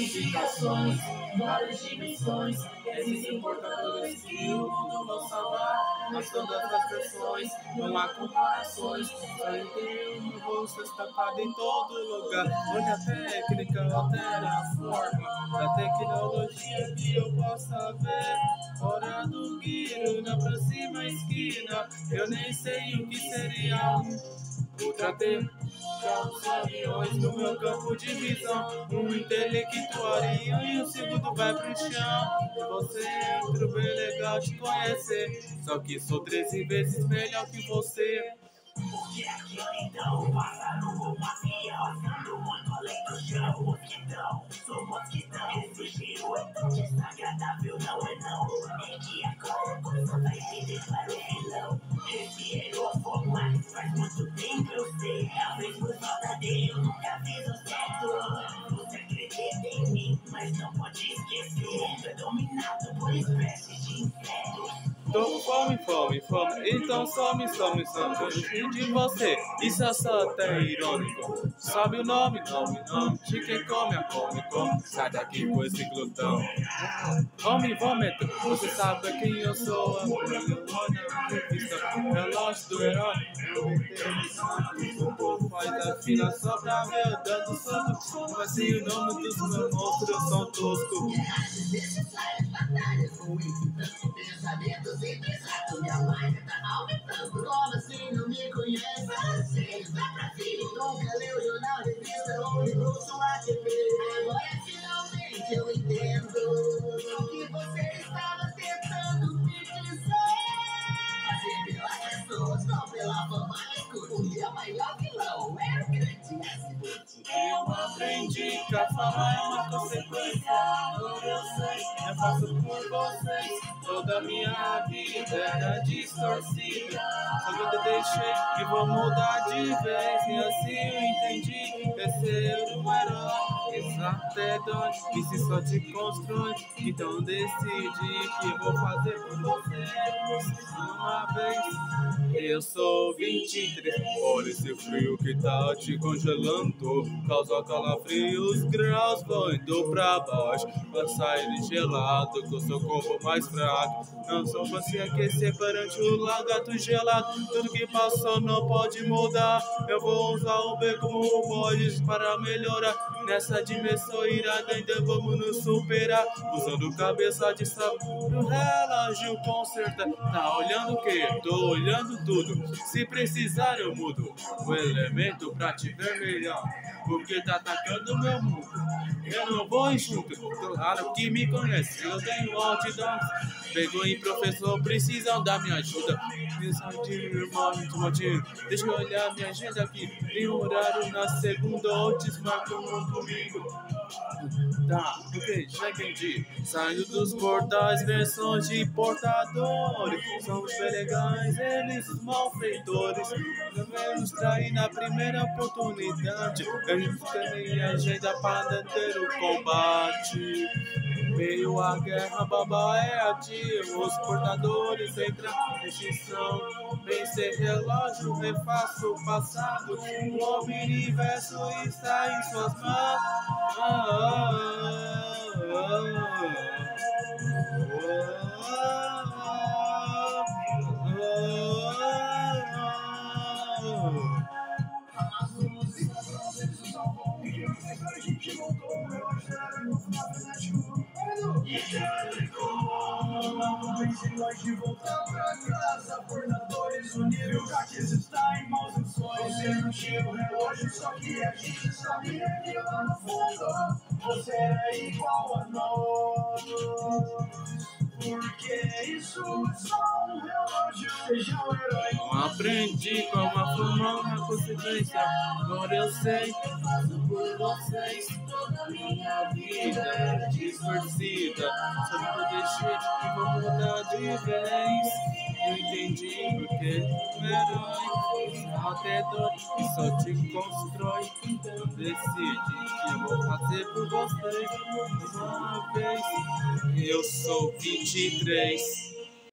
ramificações, várias dimensões. Existem portadores que o mundo vão salvar. Mas todas as versões, não há comparações. Só Deus no rosto estampado em todo lugar. Olha a técnica, altera a forma da tecnologia que eu possa ver. Hora do guiro na próxima esquina. Eu nem sei o que seria um ultra os aviões no meu campo de visão. Um intelectuarinho e o segundo vai pro chão. Você entra bem legal de conhecer. Só que sou 13 vezes melhor que você. O que é que então? Pássaro ou mafioso? muito além do chão. Mosquitão, sou Tô com fome, fome, fome. Então some, some, some. de você. Isso é só até irônico. Sabe o nome, nome, nome. De quem come, a come, come. Sai daqui com esse glutão. Come, vômito. Você sabe quem eu sou. A relógio do herói. O povo faz a fila só pra ver eu dando soco. Mas se o nome dos meus monstros são toscos pensamentos e pensato minha live tá aumentando. Como assim não me conhece? Sei, dá pra filho, nunca leu jornal, revista ou ligou sua TV. Agora finalmente eu entendo o que você estava tentando me dizer. Fazer pelas pessoas, não pela fama. O dia maior vilão é o grande acidente. Eu aprendi que a fama é uma consequência. Faço por vocês. Toda minha vida era distorcida. Só que eu deixei e vou mudar de vez. E assim eu entendi. É ser um herói. É dor que se só te constrói. Então decide que vou fazer por você. Uma vez. Eu sou 23. Olha esse frio que tá te congelando. Causa calafrios, graus vão indo pra baixo. Vai sair gelado com seu corpo mais fraco. Não pra se aquecer perante o lagarto gelado. Tudo que passou não pode mudar. Eu vou usar o B como pode para melhorar. Nessa dimensão irada ainda vamos nos superar. Usando cabeça de sapo no relógio conserta. Tá olhando o que? Tô olhando tudo. Se precisar eu mudo o elemento pra te ver melhor. Porque tá atacando meu mundo. Eu não vou junto, claro que me conhece. Eu tenho altidão. Pegou em professor, precisam da minha ajuda. Deixa eu olhar minha agenda aqui. Tem horário na segunda, antes marcam comigo. Tá, ok, já entendi. Saindo dos portais, versões de portadores. São os legais, eles os malfeitores. Devemos trair na primeira oportunidade. Gente tem agenda para ter o combate. Meio a guerra, baba é ativo. Os portadores entram em extinção. Vencer relógio, refaço o passado. O universo está em suas mãos. Nós de voltar pra casa, portadores unidos, já que está em maus lençóis. Você não tinha o relógio, só que a gente sabia que lá no fundo você era igual a nós. Porque isso é só um relógio, seja um herói. Não aprendi como a fumar na consequência. Agora eu sei, faço por vocês. Toda minha vida é vez. Eu entendi porque um herói até dor e só te constrói. Então decide que vou fazer por você uma vez. Eu sou 23.